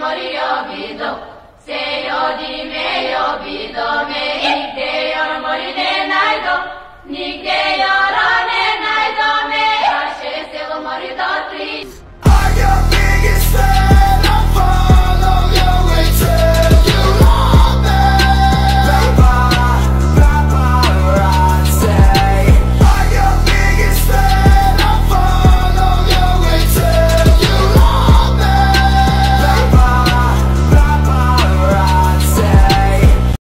murió Guido, se lo dime yo Guido, me iré a moriré.